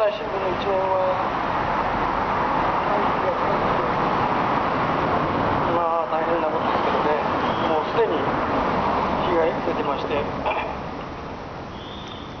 朝日新聞の一面はまあ大変なことですけどねもうすでに被害出てまして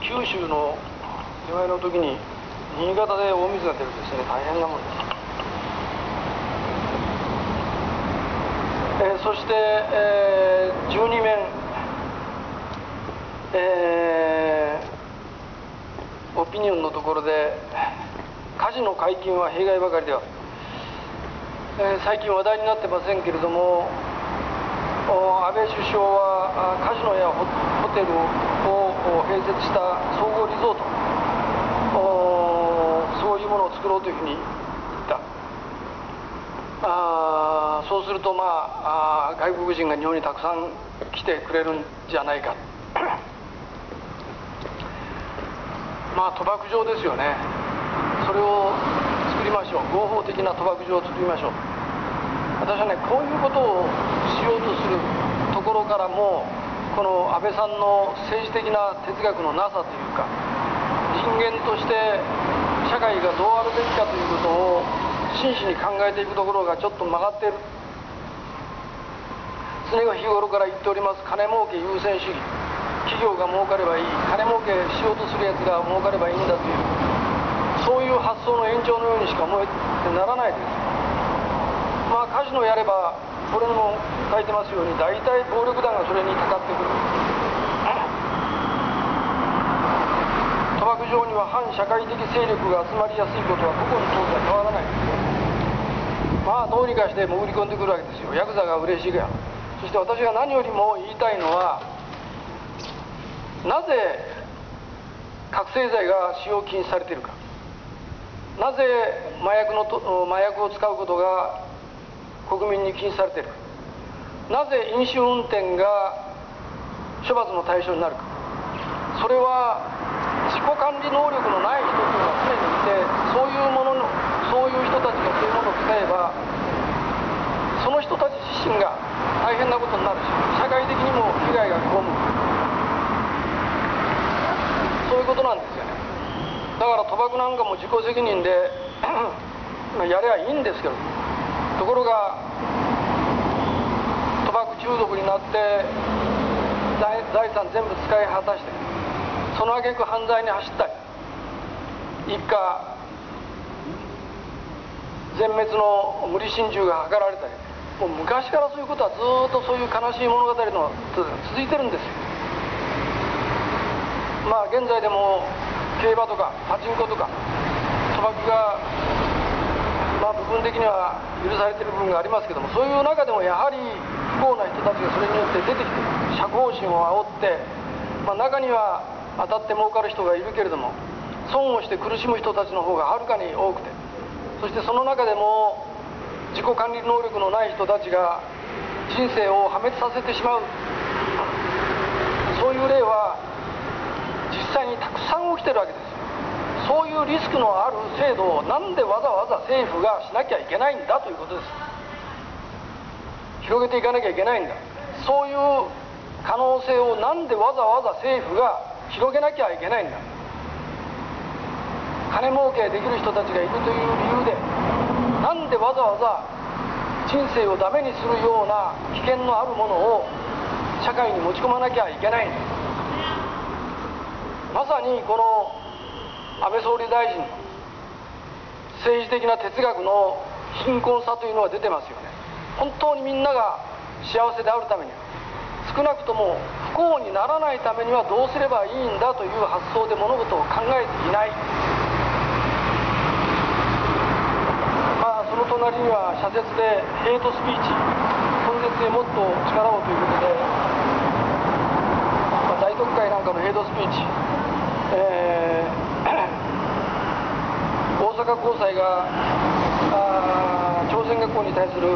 九州の手前の時に新潟で大水が出るですね大変なもんです。えー、そして、えー、12面、えー、ピニオンのところで火事の解禁は弊害ばかりでは、えー、最近話題になってませんけれども安倍首相はカジノやホテルを併設した総合リゾート。そういうものを作ろうというふうにあそうすると、まあ、あ外国人が日本にたくさん来てくれるんじゃないか。まあ賭博場ですよね。それを作りましょう。合法的な賭博場を作りましょう。私はねこういうことをしようとするところからもこの安倍さんの政治的な哲学のなさというか人間として社会がどうあるべきかということを真摯に考えていくところがちょっと曲がっている。常日頃から言っております金儲け優先主義。企業が儲かればいい。金儲けしようとするやつが儲かればいいんだというそういう発想の延長のようにしか思えてならないです。まあカジノやればこれも書いてますように大体暴力団がそれにかかってくる。賭博場には反社会的勢力が集まりやすいことは個々にとっては変わらないまあどうにかして潜り込んでくるわけですよ。ヤクザが嬉しいが。そして私が何よりも言いたいのはなぜ覚醒剤が使用禁止されているか。なぜ麻薬のと麻薬を使うことが国民に禁止されているか。なぜ飲酒運転が処罰の対象になるか。それは自己管理能力のない人というのは常にいてそういうもののそういう人たちがそういうものを使えばその人たち自身が大変なことになるし社会的にも被害が被るそういうことなんですよねだから賭博なんかも自己責任で やればいいんですけどところが賭博中毒になって財産全部使い果たしてその挙句犯罪に走ったり一家全滅の無理心中が図られたりもう昔からそういうことはずっとそういう悲しい物語の続いてるんですよ。まあ現在でも競馬とかパチンコとか賭博がまあ部分的には許されてる部分がありますけどもそういう中でもやはり不幸な人たちがそれによって出てきて社交心を煽って、まあ、中には当たって儲かる人がいるけれども損をして苦しむ人たちの方がはるかに多くてそしてその中でも自己管理能力のない人たちが人生を破滅させてしまう。そういう例は起きてるわけですそういうリスクのある制度をなんでわざわざ政府がしなきゃいけないんだということです。広げていかなきゃいけないんだ。そういう可能性をなんでわざわざ政府が広げなきゃいけないんだ。金儲けできる人たちがいるという理由でなんでわざわざ人生をダメにするような危険のあるものを社会に持ち込まなきゃいけないんだ。まさにこの安倍総理大臣政治的な哲学の貧困さというのが出てますよね。本当にみんなが幸せであるためには少なくとも不幸にならないためにはどうすればいいんだという発想で物事を考えていない。まあその隣には社説でヘイトスピーチ根絶へもっと力をということで、まあ、大特会なんかのヘイトスピーチ、えー、大阪高裁が朝鮮学校に対する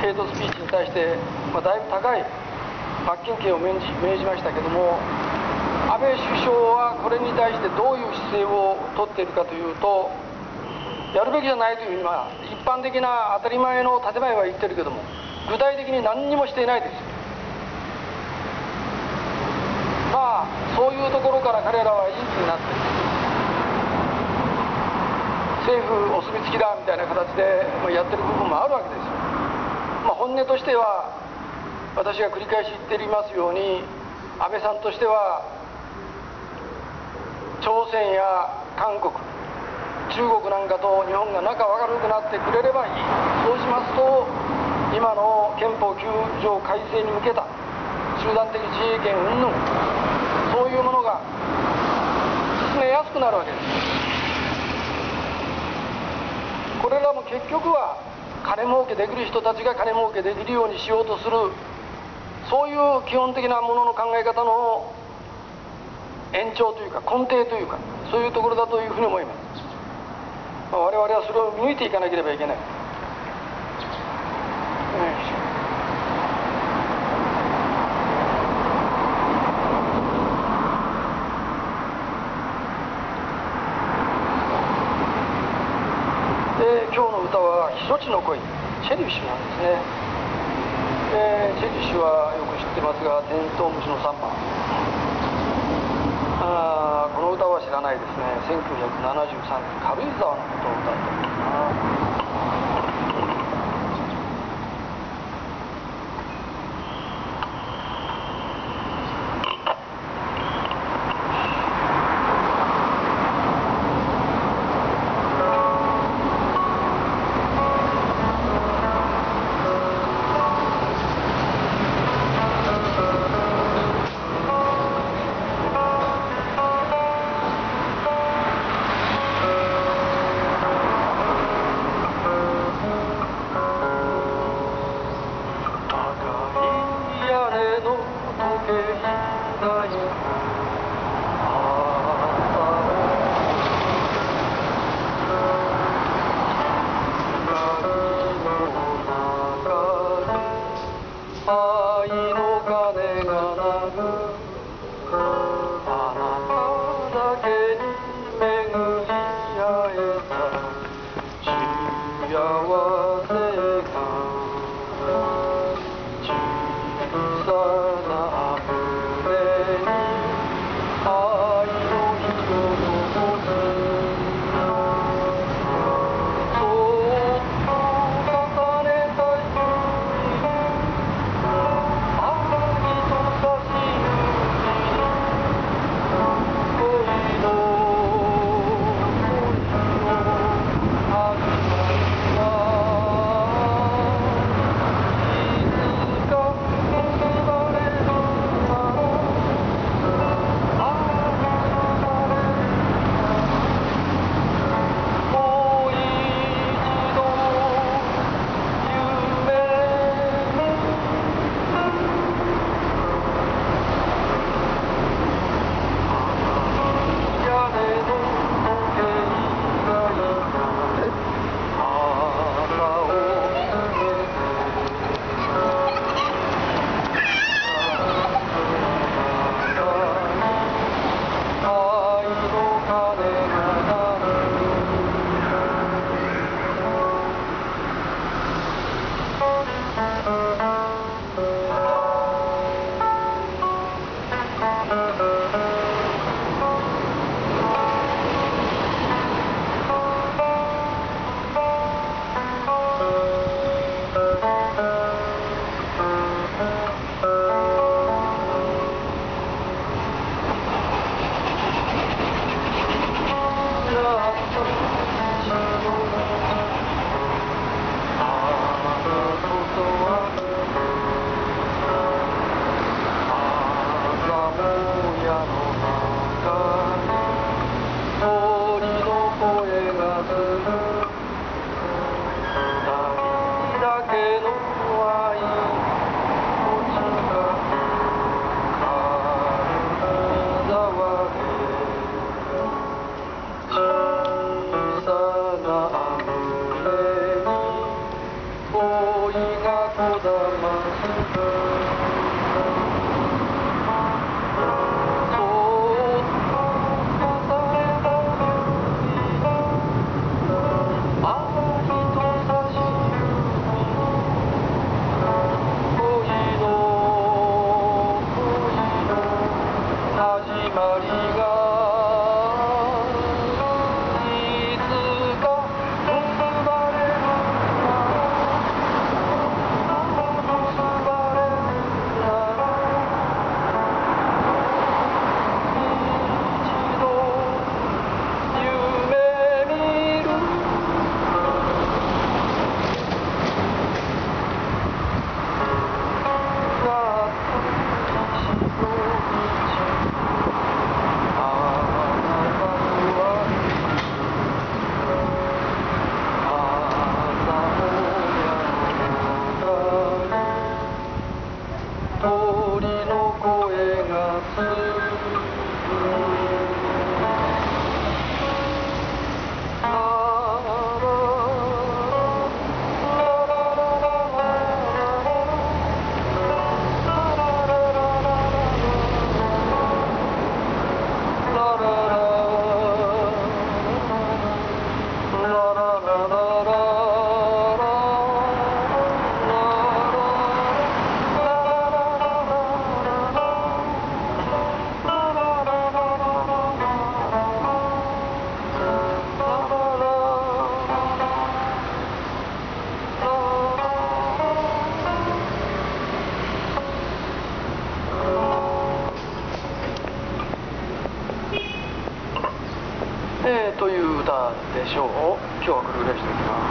ヘイトスピーチに対して、まあ、だいぶ高い罰金刑を命じましたけども安倍首相はこれに対してどういう姿勢をとっているかというとやるべきじゃないというふうにまあ一般的な当たり前の建前は言ってるけども具体的に何にもしていないですまあそういうところから彼らはいい気になって政府お墨付きだみたいな形でやってる部分もあるわけですよ、まあ、本音としては私が繰り返し言っていますように安倍さんとしては朝鮮や韓国中国なんかと日本が仲悪くなってくれればいいそうしますと今の憲法9条改正に向けた集団的自衛権云々。そういうものが進めやすくなるわけです。これらも結局は金儲けできる人たちが金儲けできるようにしようとするそういう基本的なものの考え方の延長というか根底というかそういうところだというふうに思います、まあ、我々はそれを見抜いていかなければいけない、で今日の歌は「避暑地の恋」チェリッシュなんですね。でチェリッシュはよく知ってますが「テントウムシの3番」あこの歌は知らないですね。1973年軽井沢のことを歌ったかな。Thank you. でしょう今日は繰り返しておきます。